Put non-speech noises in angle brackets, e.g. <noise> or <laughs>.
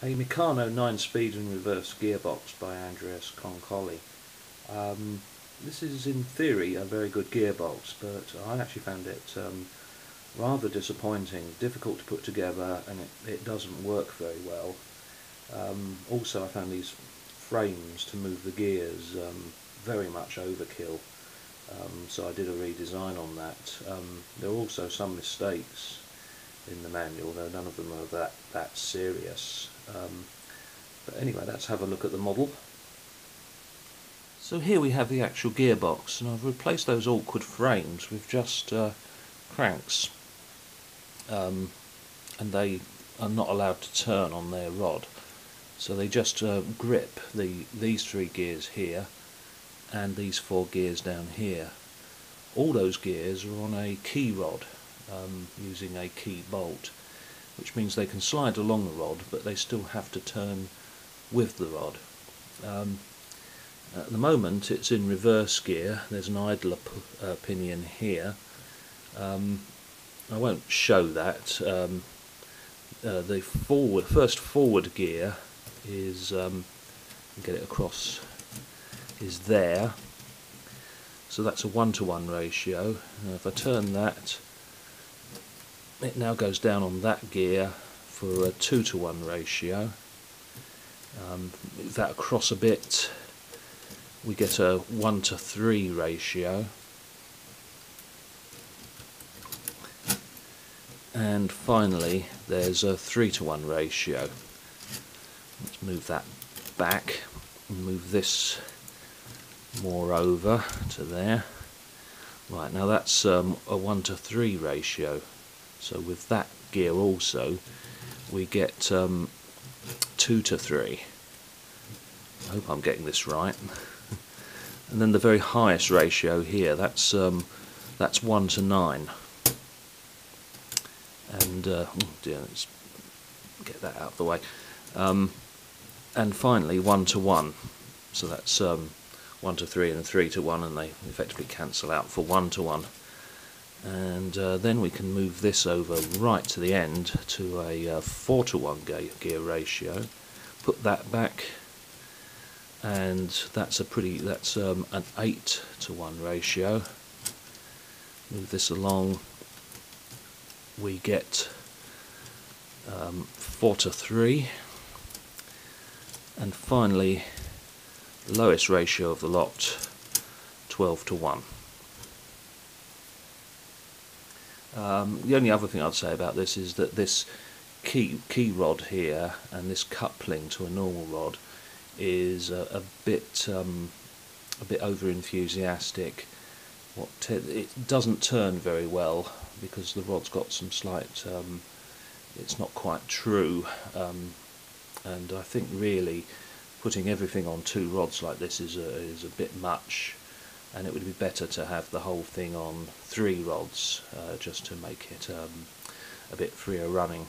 a Meccano 9-speed and reverse gearbox by Andreas Konkoly. Um, this is in theory a very good gearbox, but I actually found it um, rather disappointing, difficult to put together, and it, it doesn't work very well. Um, also, I found these frames to move the gears um, very much overkill, um, so I did a redesign on that. Um, there are also some mistakes in the manual, though none of them are that, that serious. Um, but anyway, let's have a look at the model. So here we have the actual gearbox, and I've replaced those awkward frames with just uh, cranks. Um, and they are not allowed to turn on their rod. So they just uh, grip the these three gears here and these four gears down here. All those gears are on a key rod um, using a key bolt which means they can slide along the rod but they still have to turn with the rod. Um, at the moment it's in reverse gear, there's an idler uh, pinion here. Um, I won't show that. Um, uh, the forward, first forward gear is, um, get it across, is there. So that's a one to one ratio. If I turn that it now goes down on that gear for a 2 to 1 ratio. Um, move that across a bit, we get a 1 to 3 ratio. And finally, there's a 3 to 1 ratio. Let's move that back and move this more over to there. Right, now that's um, a 1 to 3 ratio. So with that gear also, we get um, 2 to 3. I hope I'm getting this right. <laughs> and then the very highest ratio here, that's um, that's 1 to 9. And, uh, oh dear, let's get that out of the way. Um, and finally 1 to 1. So that's um, 1 to 3 and 3 to 1, and they effectively cancel out for 1 to 1 and uh, then we can move this over right to the end to a uh, 4 to 1 gear ratio. Put that back and that's a pretty that's um, an 8 to 1 ratio. Move this along. We get um, 4 to 3 and finally lowest ratio of the lot 12 to 1 Um, the only other thing I'd say about this is that this key key rod here and this coupling to a normal rod is a, a bit um, a bit over enthusiastic. What it doesn't turn very well because the rod's got some slight. Um, it's not quite true, um, and I think really putting everything on two rods like this is a, is a bit much and it would be better to have the whole thing on three rods uh, just to make it um, a bit freer running.